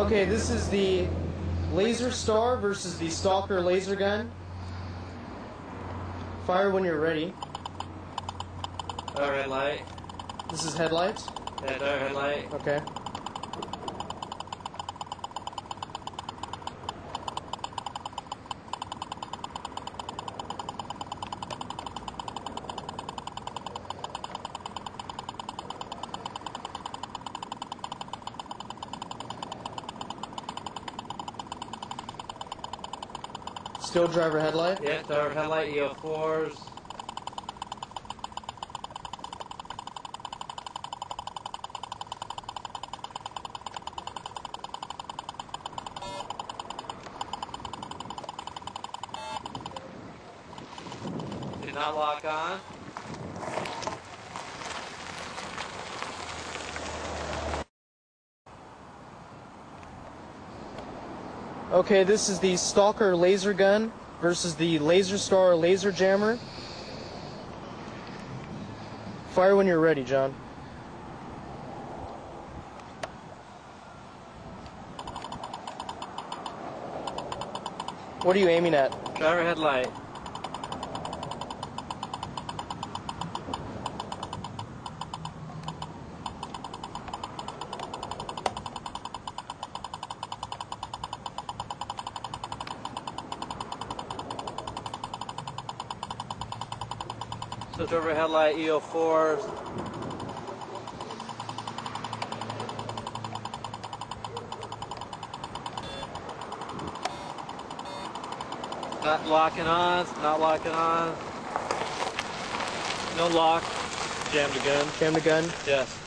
Okay, this is the Laser Star versus the Stalker laser gun. Fire when you're ready. Dark red light. This is headlights. Yeah, dark red light. Okay. Still driver headlight. Yeah, driver headlight, EO4s. Did not lock on. Okay, this is the Stalker laser gun versus the Laser Star laser jammer. Fire when you're ready, John. What are you aiming at? Driver headlight. So driver headlight, E EO4s. Not locking on, not locking on. No lock. Jammed the gun. Jam the gun. Yes.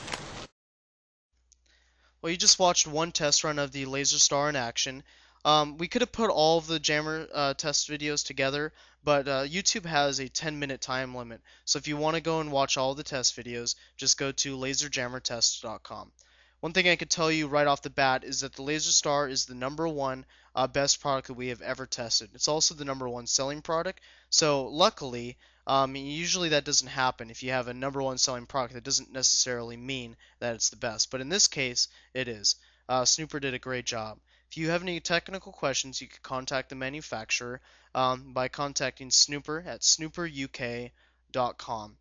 Well, you just watched one test run of the Laser Star in action. Um, we could have put all of the jammer uh, test videos together, but uh, YouTube has a 10 minute time limit. So if you want to go and watch all the test videos, just go to laserjammertest.com. One thing I could tell you right off the bat is that the Laser Star is the number one uh, best product that we have ever tested. It's also the number one selling product. So luckily, um, usually that doesn't happen. If you have a number one selling product, that doesn't necessarily mean that it's the best. But in this case, it is. Uh, Snooper did a great job. If you have any technical questions, you can contact the manufacturer um, by contacting Snooper at snooperuk.com.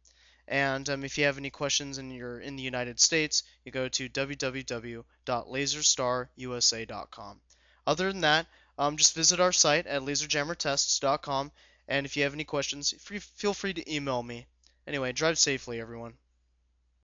And um, if you have any questions and you're in the United States, you go to www.laserstarusa.com. Other than that, um, just visit our site at laserjammertests.com. And if you have any questions, feel free to email me. Anyway, drive safely, everyone.